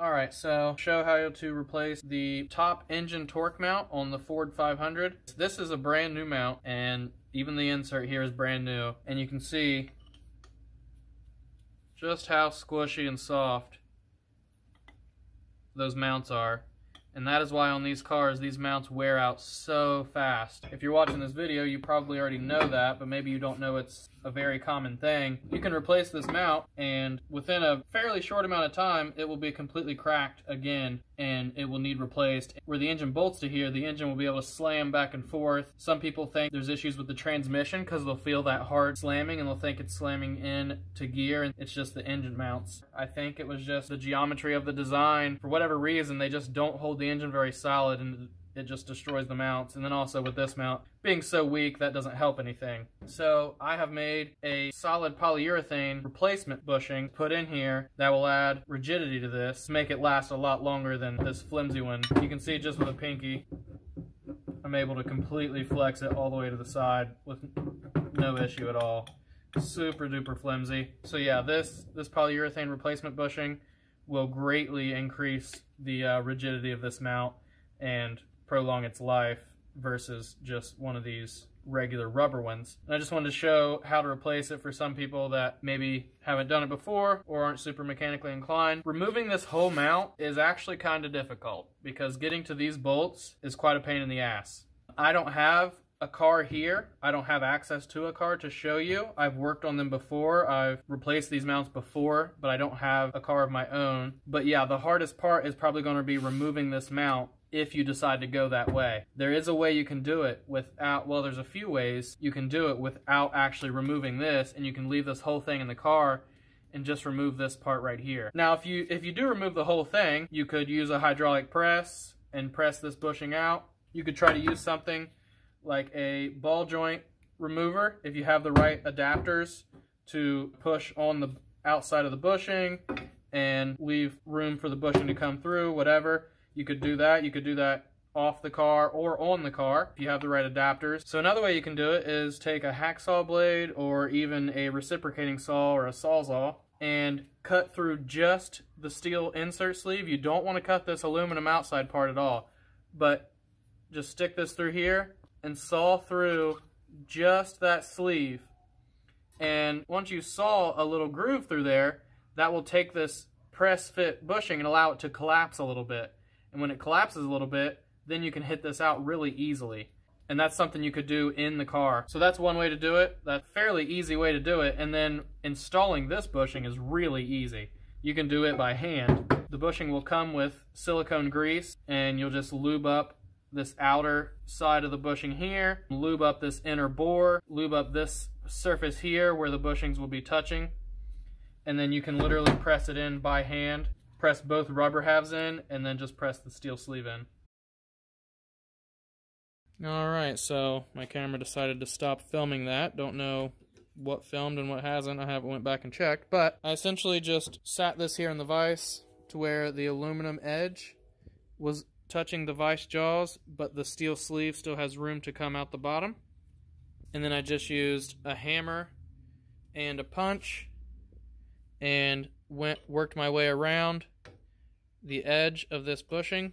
Alright, so show how to replace the top engine torque mount on the Ford 500. This is a brand new mount and even the insert here is brand new. And you can see just how squishy and soft those mounts are. And that is why on these cars, these mounts wear out so fast. If you're watching this video, you probably already know that, but maybe you don't know it's a very common thing. You can replace this mount, and within a fairly short amount of time, it will be completely cracked again, and it will need replaced. Where the engine bolts to here, the engine will be able to slam back and forth. Some people think there's issues with the transmission because they'll feel that hard slamming, and they'll think it's slamming in to gear, and it's just the engine mounts. I think it was just the geometry of the design. For whatever reason, they just don't hold the engine very solid and it just destroys the mounts. And then also with this mount being so weak, that doesn't help anything. So I have made a solid polyurethane replacement bushing put in here that will add rigidity to this, make it last a lot longer than this flimsy one. You can see just with a pinky, I'm able to completely flex it all the way to the side with no issue at all. Super duper flimsy. So yeah, this, this polyurethane replacement bushing will greatly increase the uh, rigidity of this mount and prolong its life versus just one of these regular rubber ones. And I just wanted to show how to replace it for some people that maybe haven't done it before or aren't super mechanically inclined. Removing this whole mount is actually kind of difficult because getting to these bolts is quite a pain in the ass. I don't have a car here. I don't have access to a car to show you. I've worked on them before. I've replaced these mounts before, but I don't have a car of my own. But yeah, the hardest part is probably going to be removing this mount if you decide to go that way. There is a way you can do it without, well, there's a few ways you can do it without actually removing this, and you can leave this whole thing in the car and just remove this part right here. Now, if you if you do remove the whole thing, you could use a hydraulic press and press this bushing out. You could try to use something like a ball joint remover if you have the right adapters to push on the outside of the bushing and leave room for the bushing to come through, whatever. You could do that. You could do that off the car or on the car if you have the right adapters. So another way you can do it is take a hacksaw blade or even a reciprocating saw or a sawzall and cut through just the steel insert sleeve. You don't want to cut this aluminum outside part at all, but just stick this through here and saw through just that sleeve. And once you saw a little groove through there, that will take this press fit bushing and allow it to collapse a little bit. And when it collapses a little bit, then you can hit this out really easily. And that's something you could do in the car. So that's one way to do it. That's fairly easy way to do it. And then installing this bushing is really easy. You can do it by hand. The bushing will come with silicone grease and you'll just lube up this outer side of the bushing here, lube up this inner bore, lube up this surface here where the bushings will be touching, and then you can literally press it in by hand. Press both rubber halves in, and then just press the steel sleeve in. Alright, so my camera decided to stop filming that. Don't know what filmed and what hasn't. I haven't went back and checked, but I essentially just sat this here in the vise to where the aluminum edge was touching the vise jaws, but the steel sleeve still has room to come out the bottom. And then I just used a hammer and a punch and went worked my way around the edge of this bushing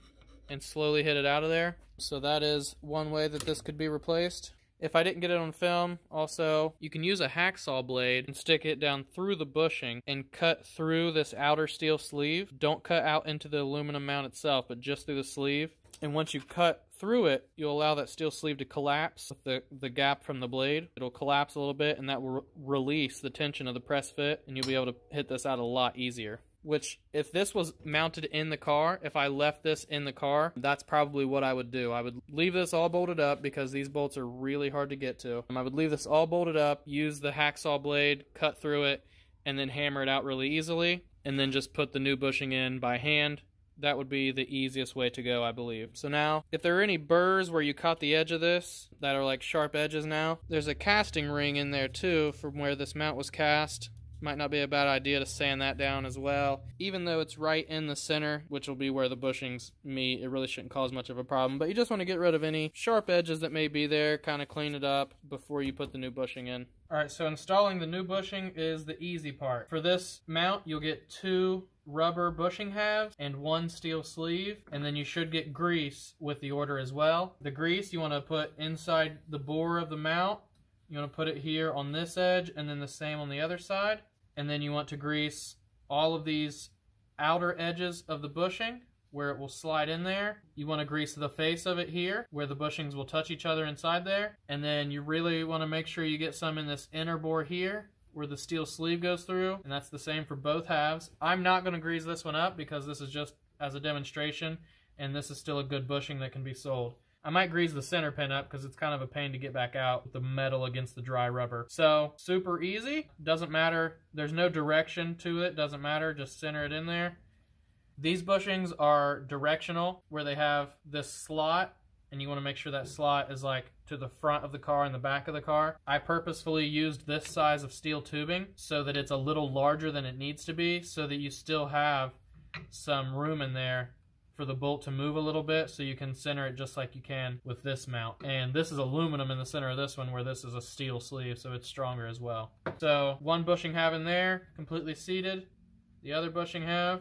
and slowly hit it out of there. So that is one way that this could be replaced. If I didn't get it on film, also, you can use a hacksaw blade and stick it down through the bushing and cut through this outer steel sleeve. Don't cut out into the aluminum mount itself, but just through the sleeve. And once you cut through it, you'll allow that steel sleeve to collapse with the, the gap from the blade. It'll collapse a little bit, and that will re release the tension of the press fit, and you'll be able to hit this out a lot easier which if this was mounted in the car, if I left this in the car, that's probably what I would do. I would leave this all bolted up because these bolts are really hard to get to. And I would leave this all bolted up, use the hacksaw blade, cut through it, and then hammer it out really easily, and then just put the new bushing in by hand. That would be the easiest way to go, I believe. So now, if there are any burrs where you caught the edge of this that are like sharp edges now, there's a casting ring in there too from where this mount was cast Might not be a bad idea to sand that down as well. Even though it's right in the center, which will be where the bushings meet, it really shouldn't cause much of a problem. But you just want to get rid of any sharp edges that may be there, kind of clean it up before you put the new bushing in. Alright, so installing the new bushing is the easy part. For this mount, you'll get two rubber bushing halves and one steel sleeve and then you should get grease with the order as well. The grease you want to put inside the bore of the mount. You want to put it here on this edge and then the same on the other side and then you want to grease all of these outer edges of the bushing where it will slide in there. You want to grease the face of it here where the bushings will touch each other inside there and then you really want to make sure you get some in this inner bore here where the steel sleeve goes through, and that's the same for both halves. I'm not going to grease this one up because this is just as a demonstration, and this is still a good bushing that can be sold. I might grease the center pin up because it's kind of a pain to get back out with the metal against the dry rubber. So, super easy. Doesn't matter. There's no direction to it. Doesn't matter. Just center it in there. These bushings are directional where they have this slot and you want to make sure that slot is like to the front of the car and the back of the car. I purposefully used this size of steel tubing so that it's a little larger than it needs to be so that you still have some room in there for the bolt to move a little bit so you can center it just like you can with this mount. And this is aluminum in the center of this one where this is a steel sleeve so it's stronger as well. So one bushing half in there, completely seated. The other bushing half,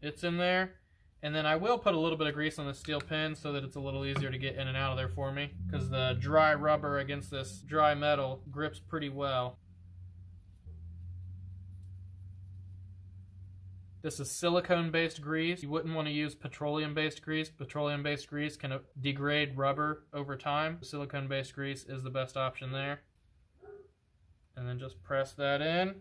it's in there. And then I will put a little bit of grease on the steel pin so that it's a little easier to get in and out of there for me. Because the dry rubber against this dry metal grips pretty well. This is silicone-based grease. You wouldn't want to use petroleum-based grease. Petroleum-based grease can uh, degrade rubber over time. Silicone-based grease is the best option there. And then just press that in.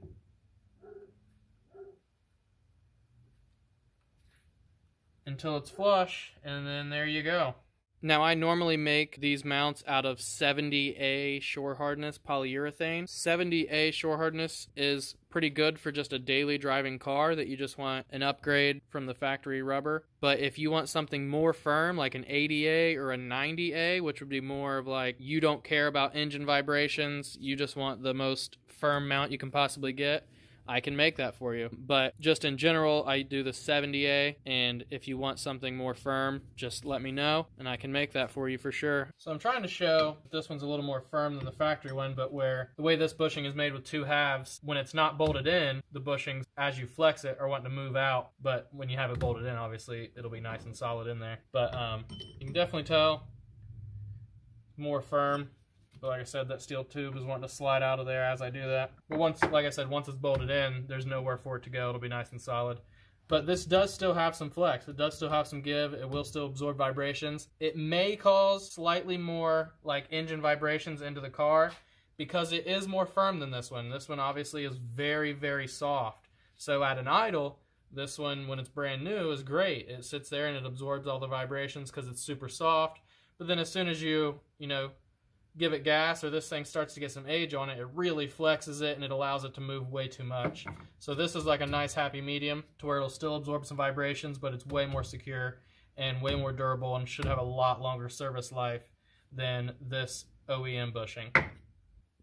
until it's flush, and then there you go. Now, I normally make these mounts out of 70A shore hardness polyurethane. 70A shore hardness is pretty good for just a daily driving car that you just want an upgrade from the factory rubber. But if you want something more firm, like an 80A or a 90A, which would be more of like you don't care about engine vibrations, you just want the most firm mount you can possibly get, I can make that for you. But just in general, I do the 70A, and if you want something more firm, just let me know, and I can make that for you for sure. So I'm trying to show this one's a little more firm than the factory one, but where the way this bushing is made with two halves, when it's not bolted in, the bushings, as you flex it, are wanting to move out, but when you have it bolted in, obviously, it'll be nice and solid in there. But um, you can definitely tell more firm but like I said, that steel tube is wanting to slide out of there as I do that. But once, like I said, once it's bolted in, there's nowhere for it to go. It'll be nice and solid. But this does still have some flex. It does still have some give. It will still absorb vibrations. It may cause slightly more like engine vibrations into the car because it is more firm than this one. This one obviously is very, very soft. So at an idle, this one, when it's brand new, is great. It sits there and it absorbs all the vibrations because it's super soft. But then as soon as you, you know, give it gas or this thing starts to get some age on it, it really flexes it and it allows it to move way too much. So this is like a nice happy medium to where it'll still absorb some vibrations, but it's way more secure and way more durable and should have a lot longer service life than this OEM bushing.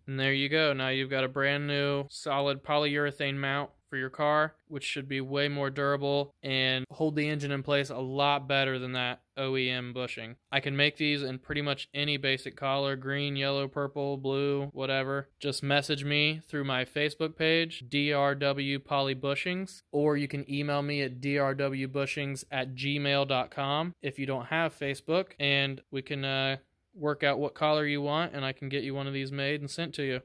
And there you go. Now you've got a brand new solid polyurethane mount for your car, which should be way more durable and hold the engine in place a lot better than that OEM bushing. I can make these in pretty much any basic color green, yellow, purple, blue, whatever. Just message me through my Facebook page, DRW Poly Bushings, or you can email me at drwbushings at gmail.com if you don't have Facebook, and we can uh, work out what collar you want, and I can get you one of these made and sent to you.